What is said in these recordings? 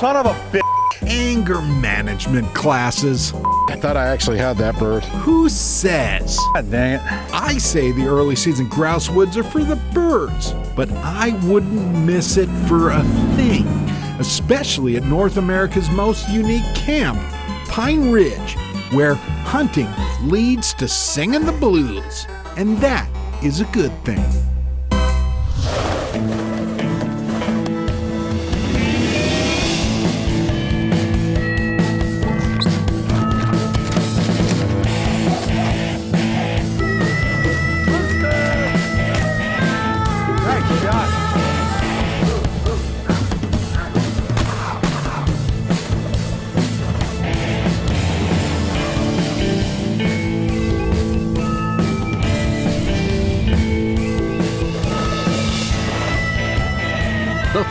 son of a bitch. Anger management classes. I thought I actually had that bird. Who says? God dang it. I say the early season grouse woods are for the birds, but I wouldn't miss it for a thing, especially at North America's most unique camp, Pine Ridge, where hunting leads to singing the blues. And that is a good thing.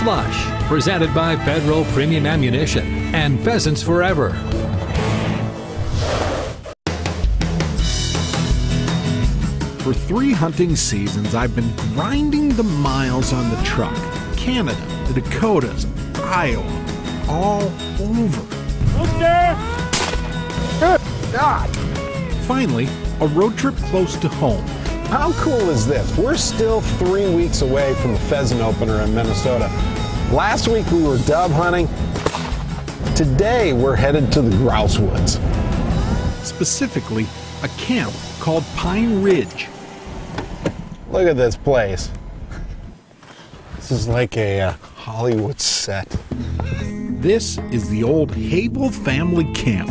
The Flush, presented by Federal Premium Ammunition and Pheasants Forever. For three hunting seasons, I've been grinding the miles on the truck. Canada, the Dakotas, Iowa, all over. Good God! Finally, a road trip close to home. How cool is this? We're still three weeks away from the pheasant opener in Minnesota. Last week we were dove hunting. Today we're headed to the grouse woods. specifically a camp called Pine Ridge. Look at this place. This is like a uh, Hollywood set. This is the old Havel family camp.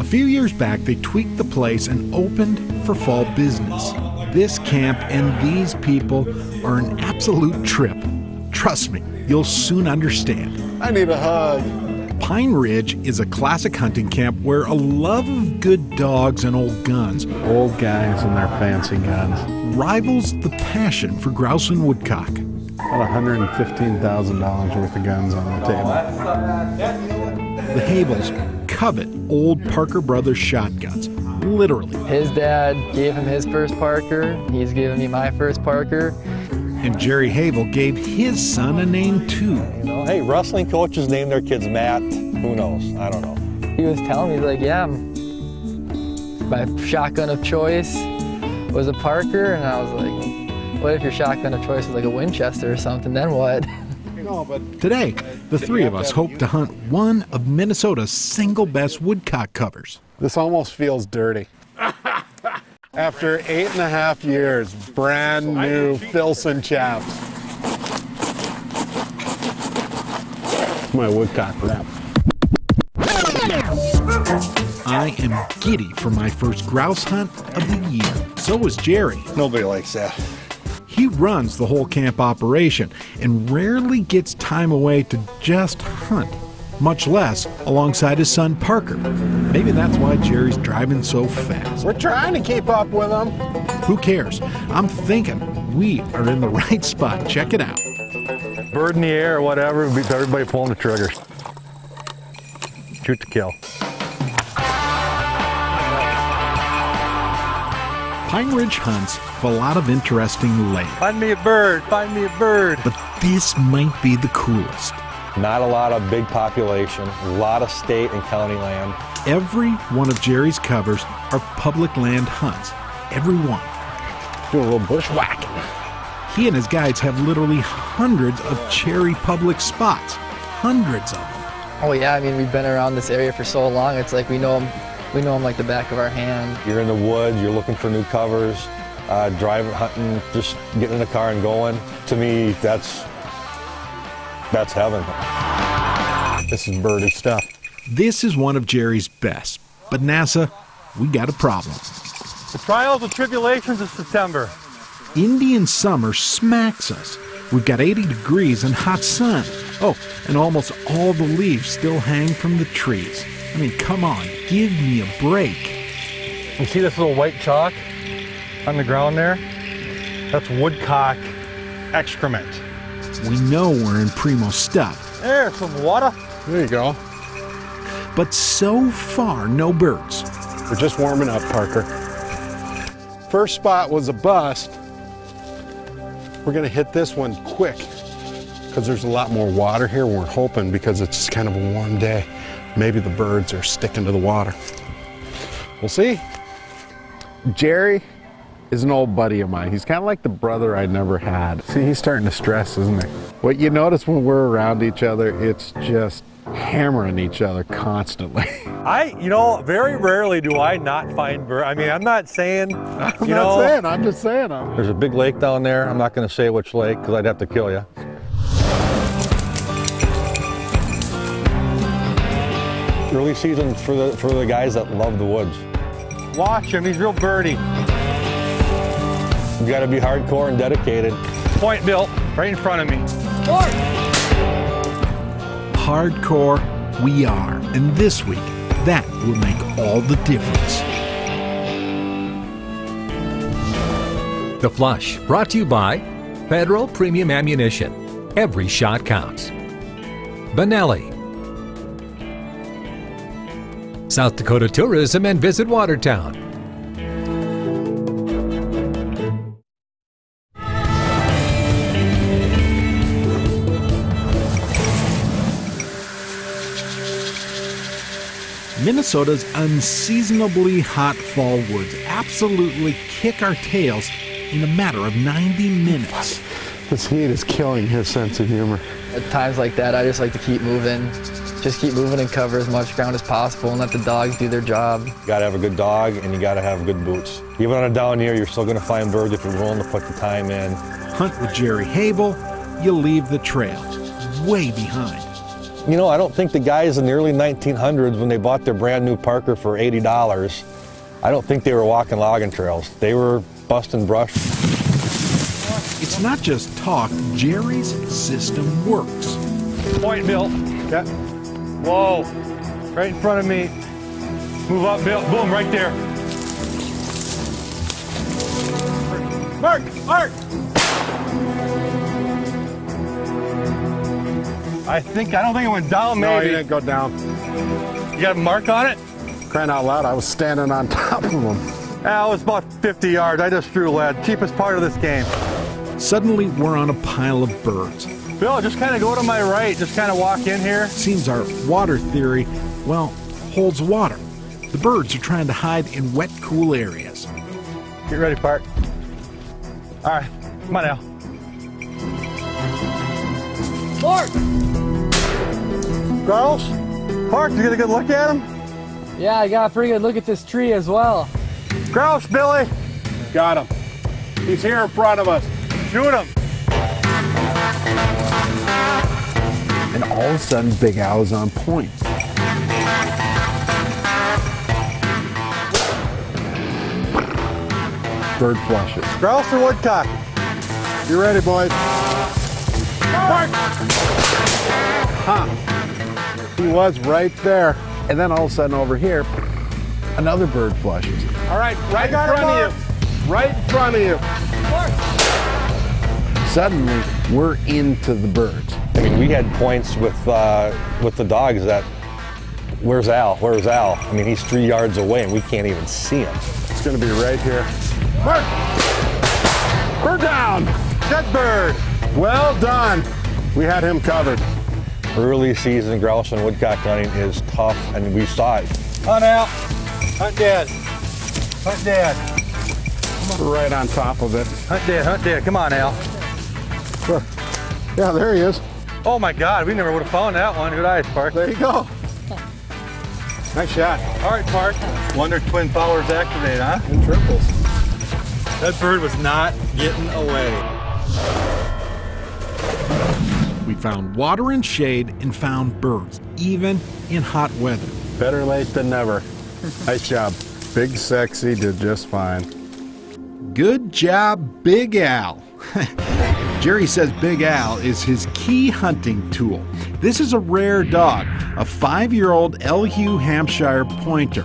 A few years back, they tweaked the place and opened for fall business. This camp and these people are an absolute trip. Trust me, you'll soon understand. I need a hug. Pine Ridge is a classic hunting camp where a love of good dogs and old guns Old guys and their fancy guns. rivals the passion for grouse and woodcock. About $115,000 worth of guns on the table. The Havels covet old Parker Brothers shotguns, literally. His dad gave him his first Parker. He's given me my first Parker. And Jerry Havel gave his son a name too. You know, hey, wrestling coaches name their kids Matt. Who knows? I don't know. He was telling me, like, yeah, my shotgun of choice was a Parker. And I was like, what if your shotgun of choice was like a Winchester or something? Then what? No, but Today, the three of us hope to hunt one of Minnesota's single best woodcock covers. This almost feels dirty. After eight and a half years, brand new Filson chaps. My woodcock wrap. I am giddy for my first grouse hunt of the year. So is Jerry. Nobody likes that. He runs the whole camp operation and rarely gets time away to just hunt, much less alongside his son Parker. Maybe that's why Jerry's driving so fast. We're trying to keep up with him. Who cares? I'm thinking we are in the right spot. Check it out. Bird in the air or whatever, everybody pulling the triggers. Shoot to kill. Pine Ridge hunts have a lot of interesting layers, Find me a bird. Find me a bird. but this might be the coolest. Not a lot of big population. A lot of state and county land. Every one of Jerry's covers are public land hunts. Every one. Do a little bushwhacking. He and his guides have literally hundreds of cherry public spots. Hundreds of them. oh yeah, I mean, we've been around this area for so long. It's like we know him, we know him like the back of our hand. You're in the woods. You're looking for new covers. Uh, driving, hunting, just getting in the car and going. To me, that's that's heaven. This is birdie stuff. This is one of Jerry's best. But NASA, we got a problem. The trials and tribulations of September. Indian summer smacks us. We've got 80 degrees and hot sun. Oh, and almost all the leaves still hang from the trees. I mean, come on, give me a break. You see this little white chalk on the ground there? That's woodcock excrement. We know we're in primo stuff, There's some water. There you go. but so far, no birds. We're just warming up, Parker. First spot was a bust. We're gonna hit this one quick. because there's a lot more water here. We're hoping because it's kind of a warm day, maybe the birds are sticking to the water. We'll see. Jerry is an old buddy of mine. He's kind of like the brother I never had. See, he's starting to stress, isn't he? What you notice when we're around each other, it's just hammering each other constantly. I, you know, very rarely do I not find bird. I mean, I'm not saying, you I'm you not know, saying, I'm just saying. I'm, there's a big lake down there. I'm not going to say which lake because I'd have to kill you. Early season for the for the guys that love the woods. Watch him. He's real birdie. You got to be hardcore and dedicated. Point built right in front of me. Hardcore we are. And this week, that will make all the difference. The Flush, brought to you by Federal Premium Ammunition. Every shot counts. Benelli. South Dakota Tourism and Visit Watertown. Minnesota's unseasonably hot fall woods absolutely kick our tails in a matter of 90 minutes. this heat is killing his sense of humor. At times like that, I just like to keep moving. Just keep moving and cover as much ground as possible and let the dogs do their job. You got to have a good dog and you got to have good boots. Even on a down year, you're still going to find birds if you're willing to put the time in. Hunt with Jerry Havel, you leave the trail way behind. You know, I don't think the guys in the early 1900s, when they bought their brand new Parker for $80, I don't think they were walking logging trails. They were busting brush. It's not just talk, Jerry's system works. Point, Bill. Yeah. Whoa. Right in front of me. Move up, Bill. Boom, right there. Mark! Mark! I think, I don't think it went down, No, maybe. he didn't go down. You got a mark on it? Crying out loud, I was standing on top of him. Ah, it was about 50 yards. I just threw lead. Cheapest part of this game. Suddenly, we're on a pile of birds. Bill, just kind of go to my right. Just kind of walk in here. Seems our water theory, well, holds water. The birds are trying to hide in wet, cool areas. Get ready, Park. All right, come on now. Park! Girls? Park, you get a good look at him? Yeah, I got a pretty good look at this tree as well. Grouse, Billy! Got him. He's here in front of us. Shoot him! And all of a sudden, Big Al is on point. Bird flushes. Grouse or woodcock? You ready, boys? Park! Huh. He was right there. And then all of a sudden over here, another bird flushes. All right, right in front of you. Right in front of you. Suddenly, we're into the birds. I mean, we had points with uh, with the dogs that, where's Al? Where's Al? I mean, he's three yards away and we can't even see him. It's going to be right here. Mark! Bird down! Dead bird! Well done. We had him covered. Early season grouse and woodcock hunting is tough, and we saw it. Hunt out. Hunt dead. Hunt dead. Right on top of it. Hunt dead. Hunt dead. Come on, Al. Yeah, there he is. Oh my God, we never would have found that one. Good eyes, Park. There you go. Nice shot. All right, Park. Wonder twin powers activate, huh? And triples. That bird was not getting away. We found water and shade and found birds, even in hot weather. Better late than never. nice job. Big Sexy did just fine. Good job, Big Al. Jerry says Big Al is his key hunting tool. This is a rare dog, a five year old LU Hampshire pointer,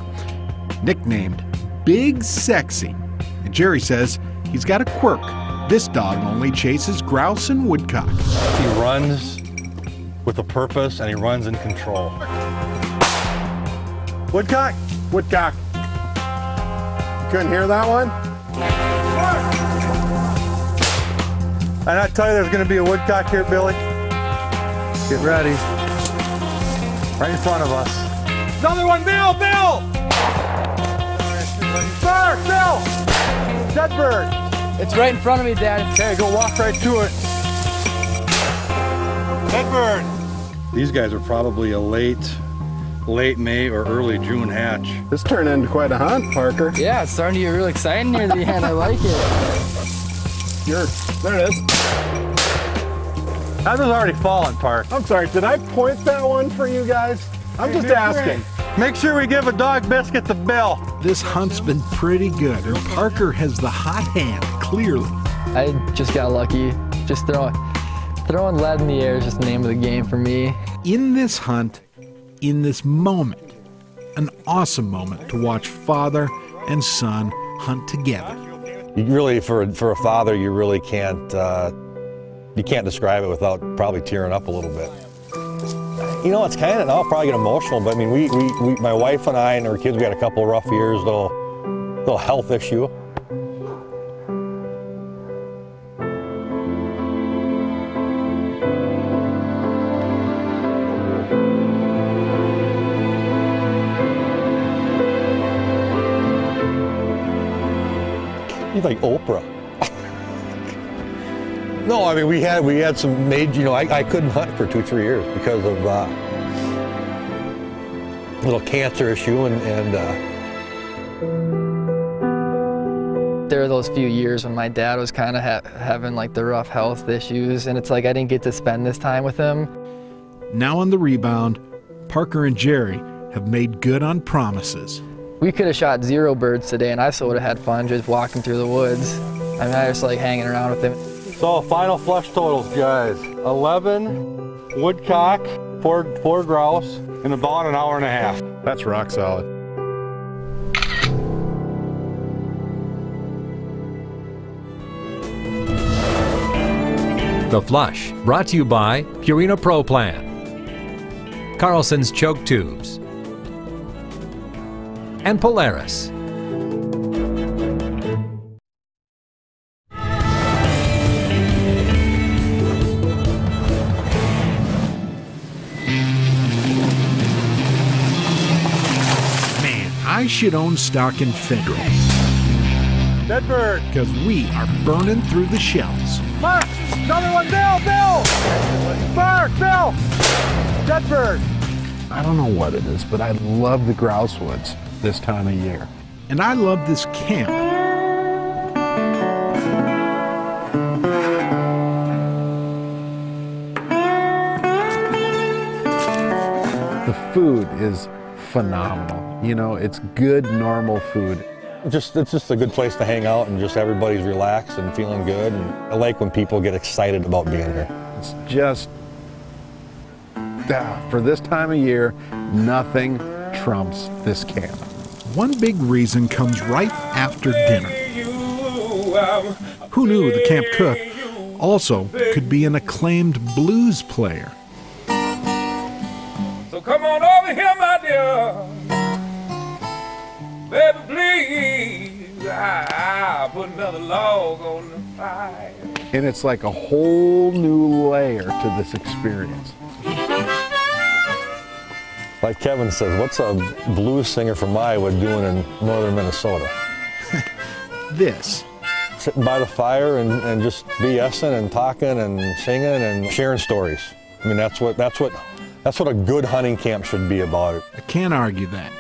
nicknamed Big Sexy. And Jerry says he's got a quirk. This dog only chases grouse and woodcock. He runs with a purpose, and he runs in control. Woodcock. Woodcock. You couldn't hear that one? And I tell you, there's going to be a woodcock here, Billy. Get ready. Right in front of us. Another one, Bill, Bill! Bird, Bill! Dead bird. It's right in front of me, Dad. Okay, go walk right to it. Dead bird. These guys are probably a late, late May or early June hatch. This turned into quite a hunt, Parker. Yeah, it's starting to get real exciting near the end. I like it. You're, there it is. That was already fallen, Park. I'm sorry, did I point that one for you guys? I'm just asking. Make sure we give a dog biscuit to Bill. This hunt's been pretty good, and Parker has the hot hand, clearly. I just got lucky. Just throwing, throwing lead in the air is just the name of the game for me. In this hunt, in this moment, an awesome moment to watch father and son hunt together. You really, for for a father, you really can't uh, you can't describe it without probably tearing up a little bit. You know, it's kind of I'll probably get emotional, but I mean, we, we, we my wife and I and our kids, we had a couple of rough years, little little health issue. He's like Oprah. No, I mean we had we had some major. You know, I, I couldn't hunt for two three years because of uh, a little cancer issue and and. Uh, There were those few years when my dad was kind of ha having like the rough health issues, and it's like I didn't get to spend this time with him. Now on the rebound, Parker and Jerry have made good on promises. We could have shot zero birds today, and I still would have had fun just walking through the woods. I mean, I just like hanging around with him. So final flush totals, guys. 11 woodcock, four, four grouse, in about an hour and a half. That's rock solid. The Flush, brought to you by Purina Pro Plan, Carlson's Choke Tubes, and Polaris. I should own stock in Federal Dead bird. because we are burning through the shells. Mark, another one, Bill, Bill! Mark, Bill! Dead bird. I don't know what it is, but I love the grouse woods this time of year. And I love this camp. The food is phenomenal. You know, it's good, normal food. Just it's just a good place to hang out and just everybody's relaxed and feeling good. And I like when people get excited about being here. It's just, ah, for this time of year, nothing trumps this camp. One big reason comes right after dinner. Who knew the camp cook also could be an acclaimed blues player? So come on over here, my dear. Baby, please. I, I'll put another log on the fire. And it's like a whole new layer to this experience. Like Kevin says, what's a blues singer from Iowa doing in northern Minnesota? This Sitting by the fire and, and just BSing and talking and singing and sharing stories. I mean, that's what that's what that's what a good hunting camp should be about. I can't argue that.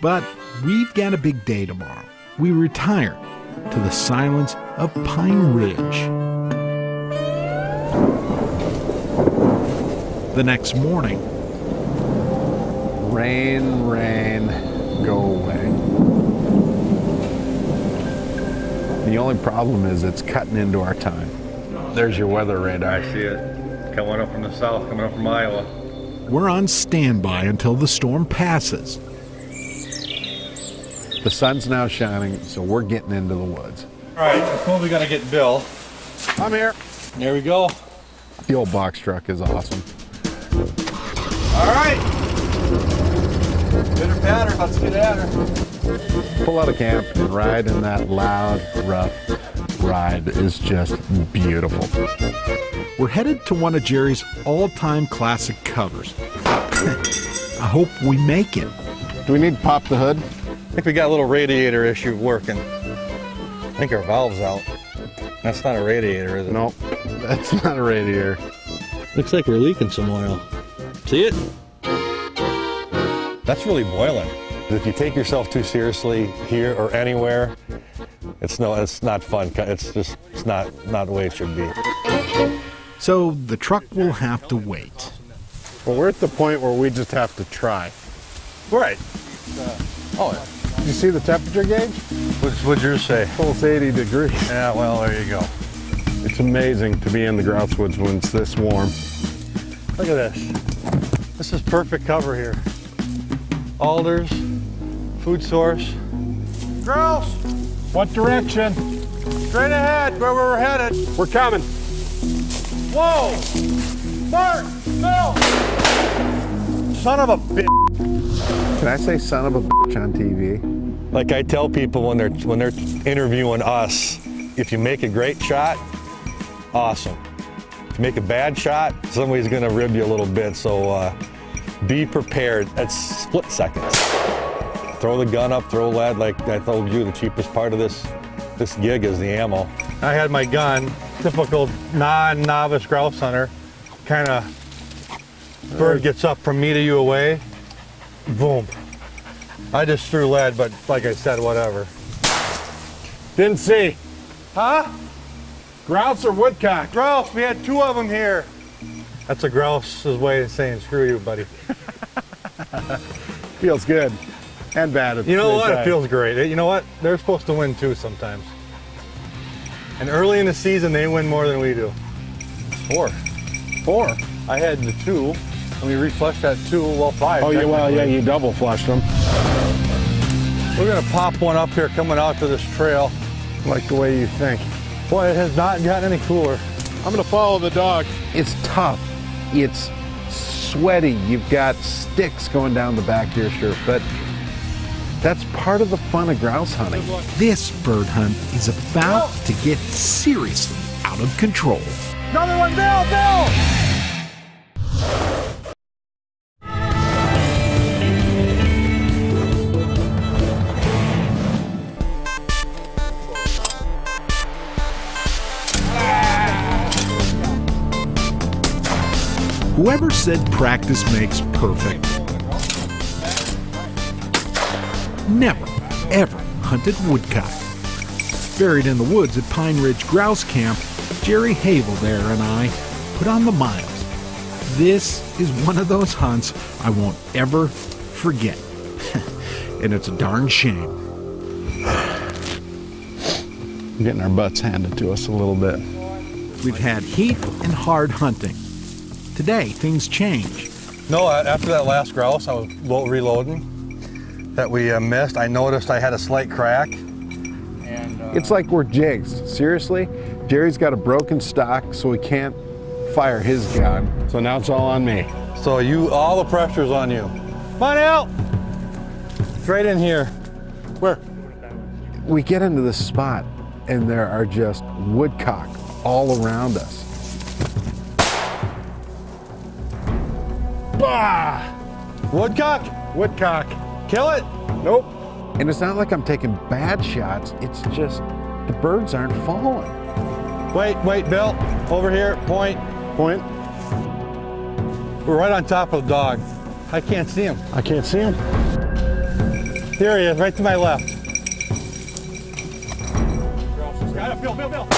But we've got a big day tomorrow. We retire to the silence of Pine Ridge. The next morning, Rain, rain, go away. The only problem is it's cutting into our time. There's your weather radar. I see it. Coming up from the south, coming up from Iowa. We're on standby until the storm passes. The sun's now shining, so we're getting into the woods. All right, well, we gotta get Bill. I'm here. There we go. The old box truck is awesome. All right. Bitter patter, let's get at her. Pull out of camp and ride in that loud, rough ride is just beautiful. We're headed to one of Jerry's all time classic covers. I hope we make it. Do we need to pop the hood? I think we got a little radiator issue working. I think our valve's out. That's not a radiator, is it? Nope, that's not a radiator. Looks like we're leaking some oil. See it? That's really boiling. If you take yourself too seriously here or anywhere, it's no, it's not fun. It's just, it's not, not the way it should be. So the truck will have to wait. Well, we're at the point where we just have to try. Right. Oh, you see the temperature gauge? What's, what'd yours say? Almost 80 degrees. Yeah, well, there you go. It's amazing to be in the grouse woods when it's this warm. Look at this. This is perfect cover here. Alders, food source. Grouse, What direction? straight ahead, where we're headed. We're coming. Whoa! Mark! Bill! Son of a bitch! Can I say son of a bitch on TV? Like I tell people when they're when they're interviewing us, if you make a great shot, awesome. If you make a bad shot, somebody's gonna rib you a little bit. So uh, be prepared. That's split seconds. Throw the gun up, throw lead. Like I told you, the cheapest part of this this gig is the ammo. I had my gun, typical non-novice grouse hunter, kind of bird gets up from me to you away, boom. I just threw lead, but like I said, whatever. Didn't see. Huh? Grouse or woodcock? Grouse, we had two of them here. That's a grouse's way of saying screw you, buddy. Feels good and bad. At the You know same what? It feels great. You know what? They're supposed to win too sometimes. And early in the season, they win more than we do. Four. four. I had the two, and we reflushed that two, well, five. Oh, yeah, well, yeah, you double flushed them. We're gonna pop one up here coming out to this trail. Like the way you think. Boy, it has not gotten any cooler. I'm gonna follow the dog. It's tough. It's sweaty. You've got sticks going down the back of your shirt, but that's part of the fun of grouse hunting. This bird hunt is about to get seriously out of control. Another one, Bill, Bill! Whoever said practice makes perfect never, ever hunted woodcock. Buried in the woods at Pine Ridge Grouse Camp, Jerry Havel there and I put on the miles. This is one of those hunts I won't ever forget. and it's a darn shame. Getting our butts handed to us a little bit. We've had heat and hard hunting. Today, things change. No, after that last grouse, I was lo- reloading that we uh, missed. I noticed I had a slight crack. and It's like we're jigs. Seriously, Jerry's got a broken stock, so he can't fire his gun. So now it's all on me. So you, all the pressure's on you. Come on out. Straight in here. Where? We get into this spot, and there are just woodcock all around us. Bah! Woodcock. Woodcock. Kill it. Nope. And it's not like I'm taking bad shots. It's just the birds aren't falling. Wait, wait, Bill. Over here. Point. Point. We're right on top of the dog. I can't see him. I can't see him. Here he is, right to my left. Got it, Bill, Bill, Bill.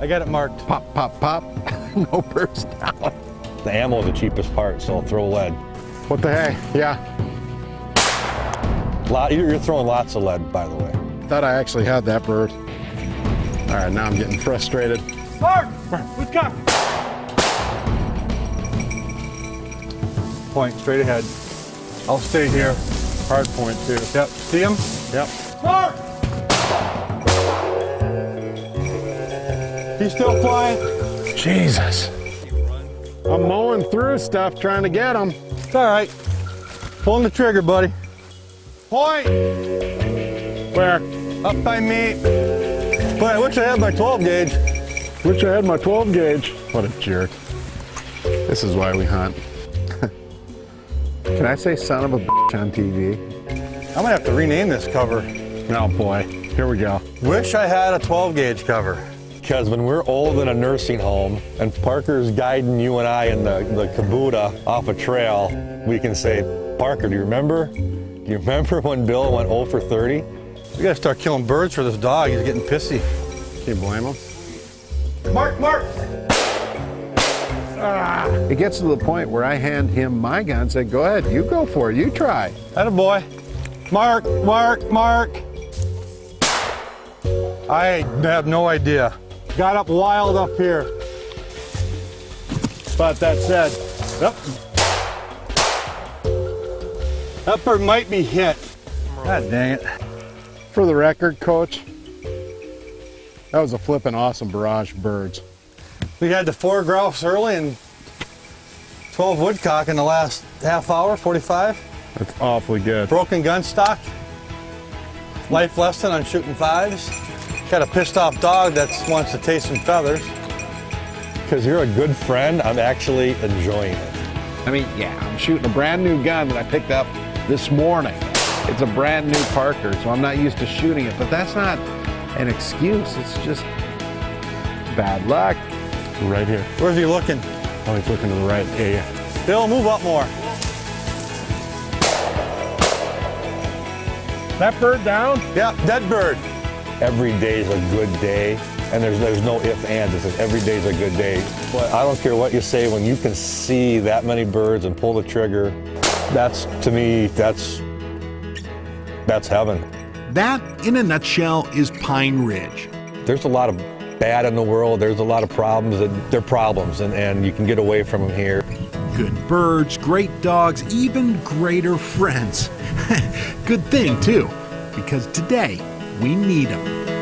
I got it marked. Pop, pop, pop. no birds down. The ammo is the cheapest part, so throw lead. What the heck? Yeah. Lot, you're you're throwing lots of lead, by the way. Thought I actually had that bird. All right, now I'm getting frustrated. Mark! Woodcock! Point straight ahead. I'll stay here. Hard point too. Yep. See him? Yep. Mark! He's still flying. Jesus. I'm mowing through stuff trying to get them. It's all right. Pulling the trigger, buddy. Point. Where? Up by me. But I wish I had my 12 gauge. Wish I had my 12 gauge. What a jerk. This is why we hunt. Can I say son of a bitch on TV? I'm gonna have to rename this cover. Oh boy, here we go. Wish I had a 12 gauge cover. Because when we're old in a nursing home and Parker's guiding you and I in the, the Kubota off a trail, we can say, Parker, do you remember? Do you remember when Bill went 0 for 30? We gotta start killing birds for this dog. He's getting pissy. Can you blame him? Mark, Mark! Ah. It gets to the point where I hand him my gun and say, go ahead, you go for it, you try. That a boy. Mark, Mark, Mark. I have no idea. Got up wild up here. But that said, yep. That bird might be hit. God dang it. For the record, coach, that was a flipping awesome barrage of birds. We had the four grouse early and 12 woodcock in the last half hour, 45. That's awfully good. Broken gun stock. Life lesson on shooting fives. Got a pissed off dog that wants to taste some feathers. Because you're a good friend, I'm actually enjoying it. I mean, yeah, I'm shooting a brand new gun that I picked up this morning. It's a brand new Parker, so I'm not used to shooting it, but that's not an excuse. It's just bad luck. Right here. Where's he looking? Oh, he's looking to the right. Yeah, yeah. Bill, move up more. That bird down? Yeah, dead bird. Every day's a good day, and there's there's no if ands. It says every day's a good day. But I don't care what you say. When you can see that many birds and pull the trigger, that's to me that's that's heaven. That, in a nutshell, is Pine Ridge. There's a lot of bad in the world. There's a lot of problems. And they're problems, and, and you can get away from them here. Good birds, great dogs, even greater friends. Good thing, too, because today we need them.